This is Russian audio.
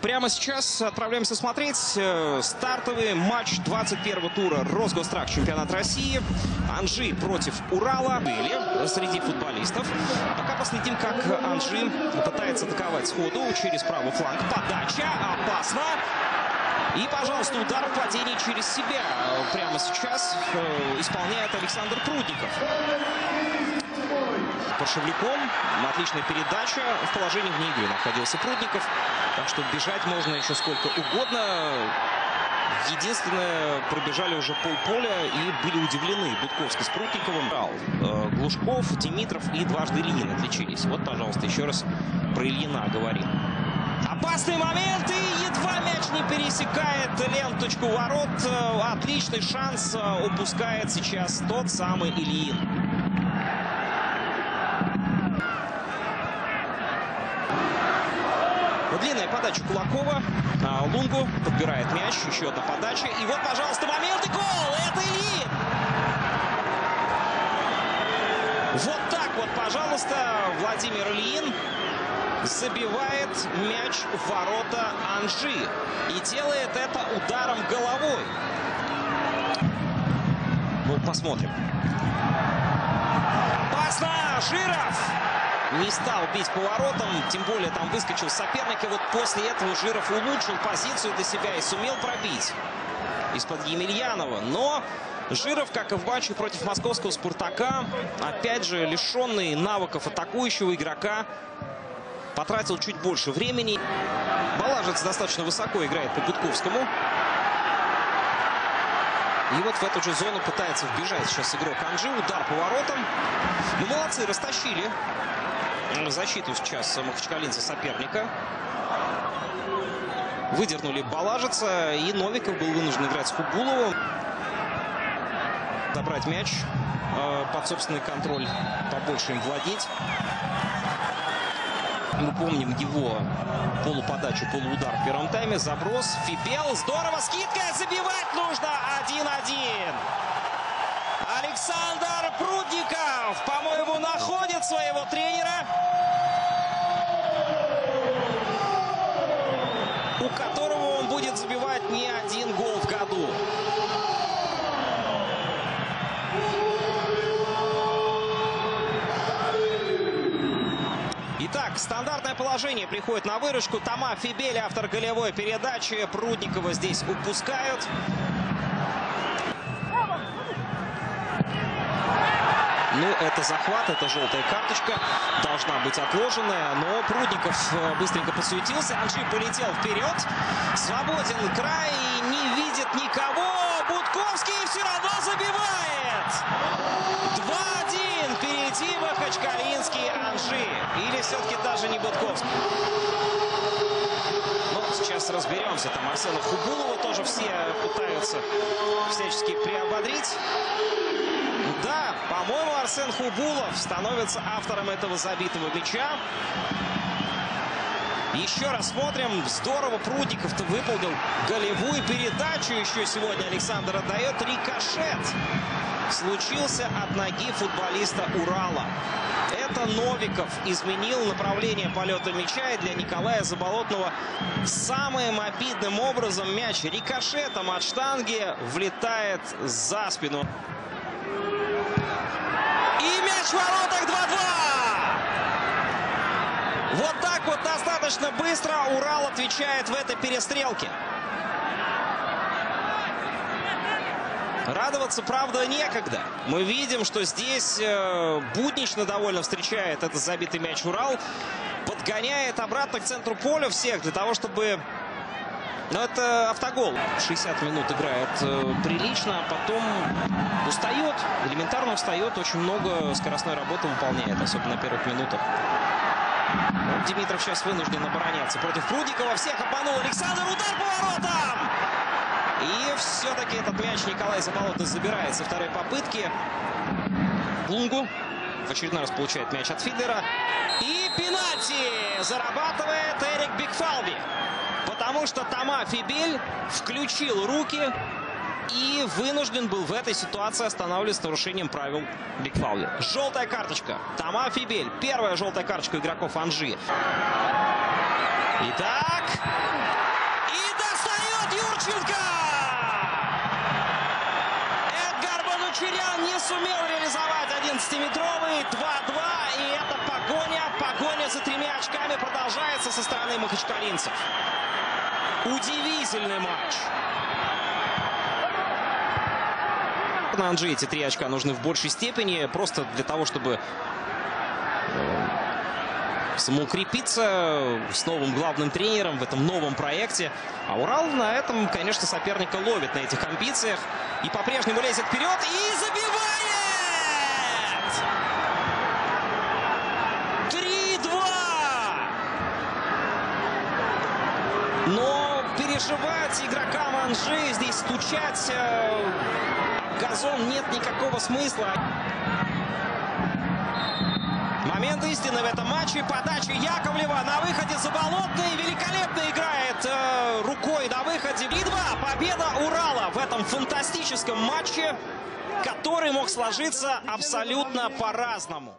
Прямо сейчас отправляемся смотреть э, стартовый матч 21-го тура Росгострак чемпионат России. Анжи против Урала были среди футболистов. А пока последим, как Анжи пытается атаковать сходу через правый фланг. Подача опасна. И, пожалуйста, удар в падении через себя прямо сейчас э, исполняет Александр Прудников. Паршевляком. Отличная передача. В положении вне игры находился Прудников. Так что бежать можно еще сколько угодно. Единственное, пробежали уже полполя и были удивлены Будковский с Прутниковым. Э, Глушков, Димитров и дважды Ильин отличились. Вот, пожалуйста, еще раз про Ильина говорим. Опасный момент и едва мяч не пересекает ленточку ворот. Э, Отличный шанс э, упускает сейчас тот самый Ильин. Длинная подача Кулакова. А, Лунгу подбирает мяч. Еще одна подача. И вот, пожалуйста, момент и гол. Это Ильин. Вот так вот, пожалуйста, Владимир Ильин забивает мяч в ворота Анжи. И делает это ударом головой. Ну, посмотрим. Опасно! Жиров! Не стал бить поворотом, тем более там выскочил соперник. И вот после этого Жиров улучшил позицию для себя и сумел пробить из-под Емельянова. Но Жиров, как и в матче против московского «Спартака», опять же, лишенный навыков атакующего игрока, потратил чуть больше времени. Балажец достаточно высоко играет по Гудковскому. И вот в эту же зону пытается вбежать сейчас игрок Анжи. Удар по воротам. Ну, молодцы, растащили защиту сейчас махачкалинца соперника. Выдернули Балажица, и Новиков был вынужден играть с Хубуловым. Добрать мяч э, под собственный контроль, побольше им владеть. Мы помним его полуподачу, полуудар в первом тайме. Заброс, Фибел, здорово, скидка, забивать нужно 1-1. Александр Прудников, по-моему, находит своего тренера. У которого он будет забивать не один гол в году. Стандартное положение приходит на выручку. Тома Фибели, автор голевой передачи. Прудникова здесь упускают. Ну, это захват, это желтая карточка. Должна быть отложенная. Но Прудников быстренько подсуетился. Анжи полетел вперед. Свободен край. Не видит никого. Будковский все равно забивает. Все-таки даже не Будковский. Ну, сейчас разберемся. Там Арсена Хубулова тоже все пытаются всячески приободрить. Да, по-моему, Арсен Хубулов становится автором этого забитого мяча. Еще раз смотрим. Здорово Прудников-то выполнил голевую передачу. Еще сегодня Александр отдает рикошет. Случился от ноги футболиста Урала. Это Новиков изменил направление полета мяча. И для Николая Заболотного самым обидным образом мяч рикошетом от штанги влетает за спину. И мяч в воротах 2-2. Вот так вот достаточно быстро Урал отвечает в этой перестрелке. Радоваться, правда, некогда. Мы видим, что здесь э, буднично довольно встречает этот забитый мяч Урал. Подгоняет обратно к центру поля всех для того, чтобы но это автогол. 60 минут играет э, прилично, а потом устает, элементарно устает. Очень много скоростной работы выполняет, особенно на первых минутах. Димитров сейчас вынужден обороняться против Прудникова. Всех обманул Александр. Удар по воротам! И все-таки этот мяч Николай Заболотный забирает со второй попытки. Лунгу в очередной раз получает мяч от Фидлера. И пенальти зарабатывает Эрик Бигфалви. Потому что Тома Фибель включил руки и вынужден был в этой ситуации останавливаться нарушением правил Бигфаули. Желтая карточка. Тома Фибель. Первая желтая карточка игроков Анжи. Итак, достает Юрченко! Эдгар Банучерян не сумел реализовать 11-метровый 2-2. И это погоня, погоня за тремя очками продолжается со стороны махачкалинцев. Удивительный матч. На Анжи эти три очка нужны в большей степени, просто для того, чтобы самоукрепиться с новым главным тренером в этом новом проекте. А Урал на этом, конечно, соперника ловит на этих амбициях. И по-прежнему лезет вперед и забивает! 3-2! Но переживать игрокам Анжи, здесь стучать э, газон нет никакого смысла. Момент истины в этом матче. Подача Яковлева на выходе Заболотный. Великолепно играет э, рукой на выходе. И 2 Победа Урала в этом фантастическом матче, который мог сложиться абсолютно по-разному.